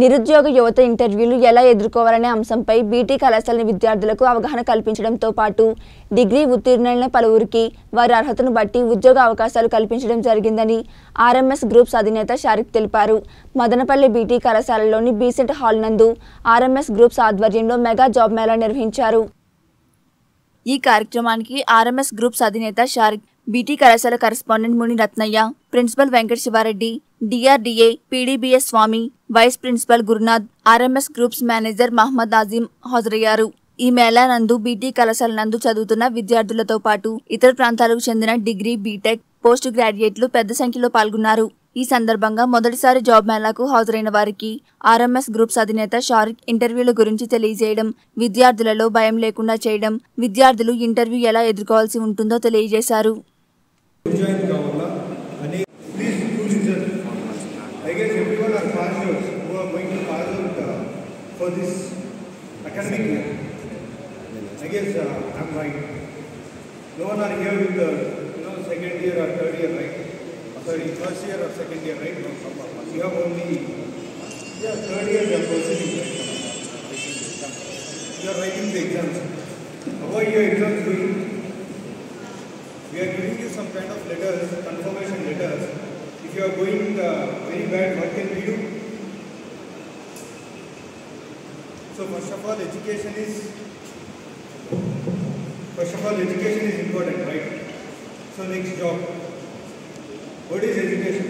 నిరుద్యోగ యువత ఇంటర్వ్యూలు ఎలా ఎదుర్కోవాలనే అంశంపై బీటీ కళాశాల విద్యార్థులకు అవగాహన కల్పించడంతో పాటు డిగ్రీ ఉత్తీర్ణులైన పలువురికి వారి అర్హతను బట్టి ఉద్యోగ అవకాశాలు కల్పించడం జరిగిందని ఆర్ఎంఎస్ గ్రూప్స్ అధినేత షారిక్ తెలిపారు. మదనపల్లి బీటీ కళాశాలలోని బీసెంట్ హాల్ నందు ఆర్ఎంఎస్ గ్రూప్స్ ఆధ్వర్యంలో మెగా జాబ్ మేళా నిర్వహించారు. ఈ కార్యక్రమానికి ఆర్ఎంఎస్ గ్రూప్స్ అధినేత షారిక్ బీటీ కళాశాల correspondent Muni Ratnaiah principal Venkata Sivareddy DRDA PD BS Swamy vice principal Gurunath RMS groups manager Mohammed Azim హాజరయ్యారు. ఈ మేళా నందు బీటీ కళాశాల నందు చదువుతున్న విద్యార్థులతో పాటు ఇతర ప్రాంతాలకు చెందిన డిగ్రీ బీటెక్ పోస్ట్ గ్రాడ్యుయేట్లు పెద్ద సంఖ్యలో పాల్గొన్నారు. ఈ సందర్భంగా మొదటిసారి జాబ్ మేళాకు హాజరైన వారికి ఆర్ఎంఎస్ గ్రూప్స్ అధినేత షారిక్ ఇంటర్వ్యూల గురించి తెలియజేయడం విద్యార్థులలో భయం లేకుండా చేయడం విద్యార్థులు ఇంటర్వ్యూ ఎలా ఎదుర్కోవాల్సి ఉంటుందో తెలియజేశారు. for this academic year. I guess uh, I'm right. No one are here with the you know, second year or third year, right? Uh, sorry, first year or second year, right? No, you have only yeah, third year you are proceeding. You are writing the exams. How are your exams doing? We are giving you some kind of letters, confirmation letters. If you are going uh, very bad, what can we do? So first of all, education is first of all education is important, right? So next job. What is education?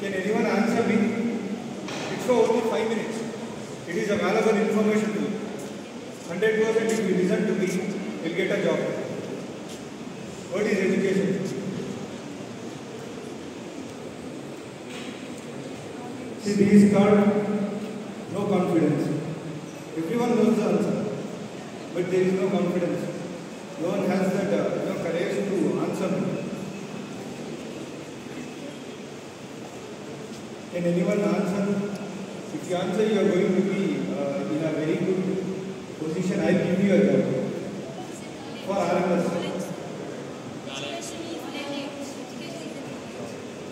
Can anyone answer me? It's for only five minutes. It is a valuable information to you. Hundred percent if you listen to me, you'll get a job. What is education? See, this is called no confidence. Everyone knows the answer, but there is no confidence. No one has that uh, no courage to answer. Can anyone answer? If you answer, you are going to be uh, in a very good position. I give you a job for RMS.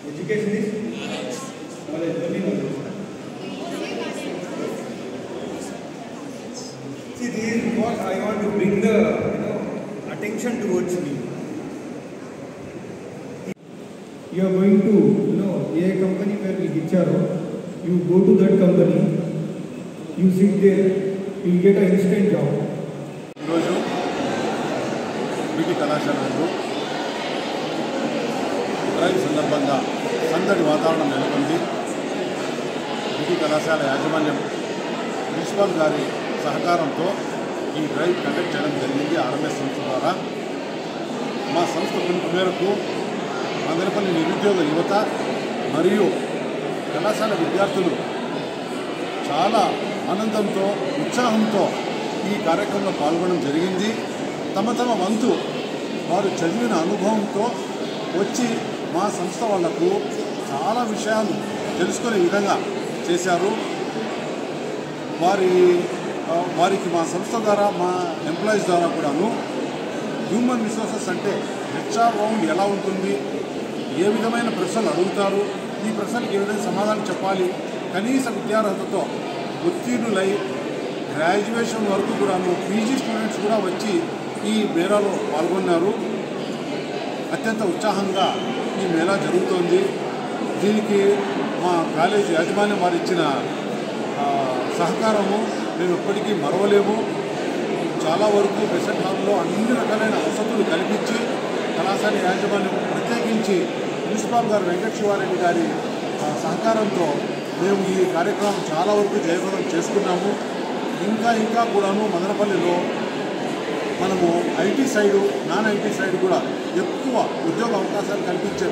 Education is knowledge. See, this is what I want to bring the you know attention towards me. You are going to you know a company where we HR, you go to that company, you sit there, you get an instant job. BT కళాశాల drive సందర్భంగా సందడి వాతావరణం నెలకొంది విధి కళాశాల యాజమాన్యం principal గారి సహకారంతో ఈ డ్రైవ్ కండక్ట్ చేయడం జరిగింది ఆర్ఎంఎస్ సంస్థ ద్వారా. మా సంస్థ పిలుపు మేరకు మందరపల్లి నిరుద్యోగ యువత మరియు కళాశాల విద్యార్థులు చాలా ఆనందంతో ఉత్సాహంతో ఈ కార్యక్రమంలో పాల్గొనడం జరిగింది. తమ తమ వంతు వారు చదివిన అనుభవంతో వచ్చి మా సంస్థ వాళ్ళకు చాలా విషయాలు తెలుసుకునే విధంగా చేశారు. వారి వారికి మా సంస్థ ద్వారా మా ఎంప్లాయీస్ ద్వారా కూడాను హ్యూమన్ రిసోర్సెస్ అంటే హెచ్ఆర్ రౌండ్ ఎలా ఉంటుంది ఏ విధమైన ప్రశ్నలు అడుగుతారు ఈ ప్రశ్నలకు ఏ విధంగా సమాధానం చెప్పాలి కనీస విద్యార్హతతో ఉత్తీర్ణులై గ్రాడ్యుయేషన్ వరకు కూడాను పీజీ స్టూడెంట్స్ కూడా వచ్చి ఈ మేళాలో పాల్గొన్నారు. అత్యంత ఉత్సాహంగా ఈ మేళా జరుగుతోంది. దీనికి మా కాలేజీ యాజమాన్యం వారు ఇచ్చిన సహకారము మేము ఎప్పటికీ మరవలేము. చాలా వరకు బెసెంట్ హాల్లో అన్ని రకాలైన వసతులు కల్పించి కళాశాల యాజమాన్యం ప్రత్యేకించి ప్రిన్సిపాల్ గారు వెంకట శివారెడ్డి గారి ఆ, సహకారంతో మేము ఈ కార్యక్రమం చాలా వరకు జయప్రదం చేసుకున్నాము. ఇంకా ఇంకా కూడాను మదనపల్లిలో మనము IT side non IT side కూడా ఎక్కువ ఉద్యోగ అవకాశాలు కల్పించే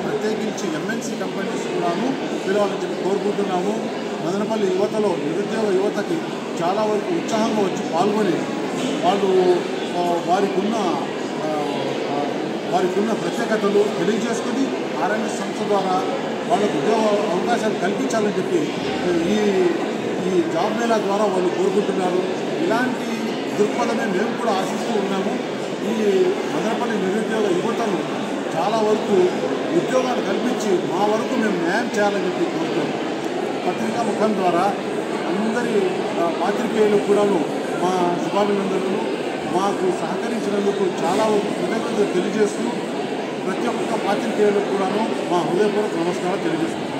నుంచి ఎంఎన్సీ కంపెనీస్ కూడాను పిలవాలని చెప్పి కోరుకుంటున్నాము. మదనపల్లి యువతలో నిరుద్యోగ యువతకి చాలా వరకు ఉత్సాహంగా వచ్చి పాల్గొని వాళ్ళు వారికున్న వారికి ఉన్న వారికి ఉన్న ప్రత్యేకతలు తెలియజేసుకొని ఆర్ఎంఎస్ సంస్థ ద్వారా వాళ్ళకు ఉద్యోగ అవకాశాలు కల్పించాలని చెప్పి ఈ ఈ జాబ్ మేళా ద్వారా వాళ్ళు కోరుకుంటున్నారు. ఇలాంటి దృక్పథమే మేము కూడా ఆశిస్తూ ఉన్నాము. ఈ మదనపల్లి నిరుద్యోగ యువతను చాలా వరకు ఉద్యోగాలు కల్పించి మా వరకు మేము న్యాయం చేయాలని చెప్పి కోరుతున్నాం. ముఖం ద్వారా అందరి పాత్రికేయులు పాత్రికేయులకు కూడాను మా శుభాభినందనలు మాకు సహకరించినందుకు చాలా కృతజ్ఞతలు తెలియజేస్తూ ప్రతి ఒక్క పాత్రికేయులకు కూడాను మా హృదయపూర్వక నమస్కారం తెలియజేస్తున్నాం.